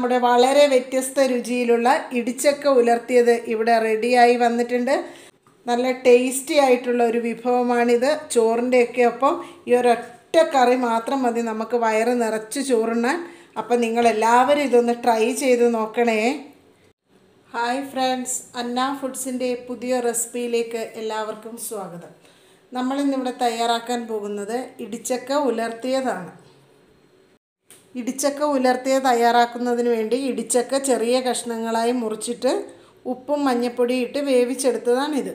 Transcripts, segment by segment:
നമ്മുടെ വളരെ വ്യത്യസ്ത രുചിയിലുള്ള ഇടിച്ചക്ക ഉലർത്തിയത് ഇവിടെ റെഡിയായി വന്നിട്ടുണ്ട്. നല്ല ടേസ്റ്റി ആയിട്ടുള്ള ഒരു വിഭവമാണിത്. ചോറിന്റെയൊക്കെ ഒപ്പം ഈ ഒരൊറ്റ കറി മാത്രം മതി നമുക്ക് വയറ് നിറച്ച് ചോറുണ്ണാൻ. അപ്പം നിങ്ങളെല്ലാവരും ഇതൊന്ന് ട്രൈ ചെയ്ത് നോക്കണേ. ഹായ് ഫ്രണ്ട്സ് അന്ന ഫുഡ്സിന്റെ പുതിയ റെസിപ്പിയിലേക്ക് എല്ലാവർക്കും സ്വാഗതം. നമ്മളിന്നിവിടെ തയ്യാറാക്കാൻ പോകുന്നത് ഇടിച്ചക്ക ഉലർത്തിയതാണ്. ഇടിച്ചക്ക ഉലർത്തിയ തയ്യാറാക്കുന്നതിന് വേണ്ടി ഇടിച്ചക്ക ചെറിയ കഷ്ണങ്ങളായി മുറിച്ചിട്ട് ഉപ്പും മഞ്ഞപ്പൊടിയിട്ട് വേവിച്ചെടുത്തതാണിത്.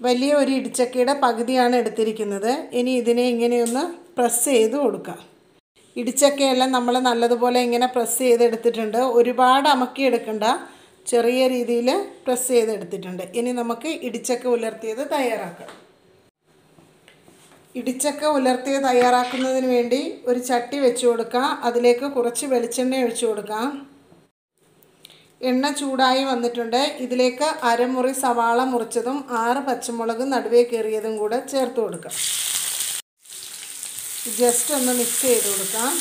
വലിയ ഒരു ഇടിച്ചക്കയുടെ പകുതിയാണ് എടുത്തിരിക്കുന്നത്. ഇനി ഇതിനെ ഇങ്ങനെയൊന്ന് പ്രസ് ചെയ്ത് കൊടുക്കുക ഇടിച്ചക്കയെല്ലാം നമ്മൾ നല്ലതുപോലെ ഇങ്ങനെ പ്രസ് ചെയ്തെടുത്തിട്ടുണ്ട്. ഒരുപാട് അമക്കി എടുക്കണ്ട. ചെറിയ രീതിയിൽ പ്രസ് ചെയ്തെടുത്തിട്ടുണ്ട്. ഇനി നമുക്ക് ഇടിച്ചക്ക ഉലർത്തിയത് തയ്യാറാക്കാം. ഇടിച്ചക്ക ഉലർത്തിയ തയ്യാറാക്കുന്നതിന് വേണ്ടി ഒരു ചട്ടി വെച്ച് കൊടുക്കാം. അതിലേക്ക് കുറച്ച് വെളിച്ചെണ്ണ ഒഴിച്ചു കൊടുക്കാം. എണ്ണ ചൂടായി വന്നിട്ടുണ്ട്. ഇതിലേക്ക് അരമുറി സവാള മുറിച്ചതും ആറ് പച്ചമുളക് നടുവേ കയറിയതും കൂടെ ചേർത്ത് കൊടുക്കാം. ജസ്റ്റ് ഒന്ന് മിക്സ് ചെയ്ത് കൊടുക്കാം.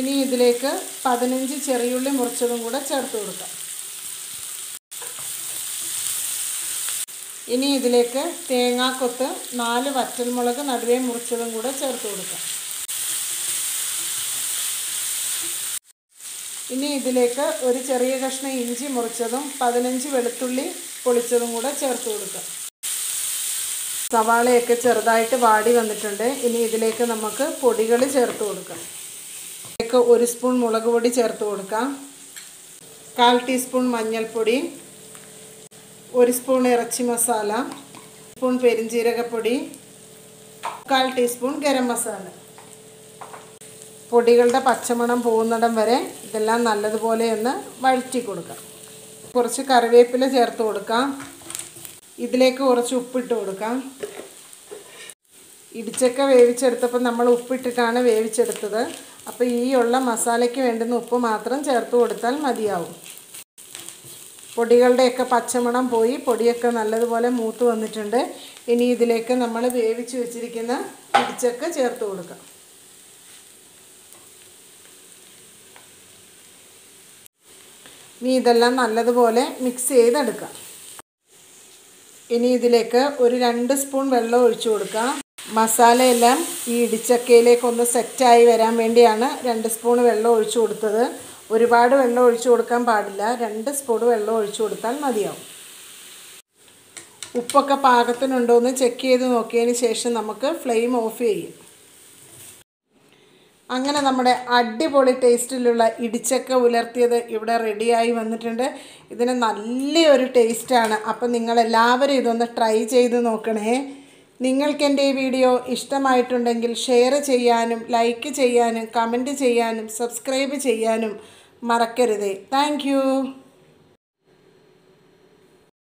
ഇനി ഇതിലേക്ക് പതിനഞ്ച് ചെറിയുള്ളി മുറിച്ചതും കൂടെ ചേർത്ത് കൊടുക്കാം. ഇനി ഇതിലേക്ക് തേങ്ങാക്കൊത്ത് നാല് വറ്റൽമുളക് നടുവേ മുറിച്ചതും കൂടെ ചേർത്ത് കൊടുക്കാം. ഇനി ഇതിലേക്ക് ഒരു ചെറിയ കഷ്ണം ഇഞ്ചി മുറിച്ചതും പതിനഞ്ച് വെളുത്തുള്ളി പൊളിച്ചതും കൂടെ ചേർത്ത് കൊടുക്കാം. സവാളയൊക്കെ ചെറുതായിട്ട് വാടി വന്നിട്ടുണ്ട്. ഇനി ഇതിലേക്ക് നമുക്ക് പൊടികൾ ചേർത്ത് കൊടുക്കാം. ഇതിലേക്ക് ഒരു സ്പൂൺ മുളക് പൊടി ചേർത്ത് കൊടുക്കാം. കാൽ ടീസ്പൂൺ മഞ്ഞൾപ്പൊടി ഒരു സ്പൂൺ ഇറച്ചി മസാല സ്പൂൺ പെരിഞ്ജീരകപ്പൊടി കാൽ ടീസ്പൂൺ ഗരം മസാല. പൊടികളുടെ പച്ചമണം പോകുന്നിടം വരെ ഇതെല്ലാം നല്ലതുപോലെ ഒന്ന് വഴറ്റി കൊടുക്കാം. കുറച്ച് കറിവേപ്പില ചേർത്ത് കൊടുക്കാം. ഇതിലേക്ക് കുറച്ച് ഉപ്പിട്ട് കൊടുക്കാം. ഇടിച്ചക്ക വേവിച്ചെടുത്തപ്പോൾ നമ്മൾ ഉപ്പിട്ടിട്ടാണ് വേവിച്ചെടുത്തത്. അപ്പോൾ ഈ ഉള്ള മസാലയ്ക്ക് വേണ്ടുന്ന ഉപ്പ് മാത്രം ചേർത്ത് കൊടുത്താൽ മതിയാവും. പൊടികളുടെയൊക്കെ പച്ചമണം പോയി പൊടിയൊക്കെ നല്ലതുപോലെ മൂത്ത് വന്നിട്ടുണ്ട്. ഇനി ഇതിലേക്ക് നമ്മൾ വേവിച്ച് വെച്ചിരിക്കുന്ന ഇടിച്ചക്ക ചേർത്ത് കൊടുക്കാം. ഇനി ഇതെല്ലാം നല്ലതുപോലെ മിക്സ് ചെയ്തെടുക്കാം. ഇനി ഇതിലേക്ക് ഒരു രണ്ട് സ്പൂൺ വെള്ളം ഒഴിച്ചു കൊടുക്കാം. മസാലയെല്ലാം ഈ ഇടിച്ചക്കയിലേക്കൊന്ന് സെറ്റായി വരാൻ വേണ്ടിയാണ് രണ്ട് സ്പൂൺ വെള്ളം ഒഴിച്ചു കൊടുത്തത്. ഒരുപാട് വെള്ളം ഒഴിച്ചു കൊടുക്കാൻ പാടില്ല. രണ്ട് സ്പൂൺ വെള്ളം ഒഴിച്ചു കൊടുത്താൽ മതിയാവും. ഉപ്പൊക്കെ പാകത്തിനുണ്ടോ എന്ന് ചെക്ക് ചെയ്ത് നോക്കിയതിന് ശേഷം നമുക്ക് ഫ്ലെയിം ഓഫ് ചെയ്യും. അങ്ങനെ നമ്മുടെ അടിപൊളി ടേസ്റ്റിലുള്ള ഇടിച്ചക്ക ഉലർത്തിയത് ഇവിടെ റെഡിയായി വന്നിട്ടുണ്ട്. ഇതിന് നല്ലൊരു ടേസ്റ്റാണ് അപ്പം നിങ്ങളെല്ലാവരും ഇതൊന്ന് ട്രൈ ചെയ്ത് നോക്കണേ. നിങ്ങൾക്ക് എന്റെ ഈ വീഡിയോ ഇഷ്ടമായിട്ടുണ്ടെങ്കിൽ ഷെയർ ചെയ്യാനും ലൈക്ക് ചെയ്യാനും കമന്റ് ചെയ്യാനും സബ്സ്ക്രൈബ് ചെയ്യാനും മറക്കരുതേ. താങ്ക്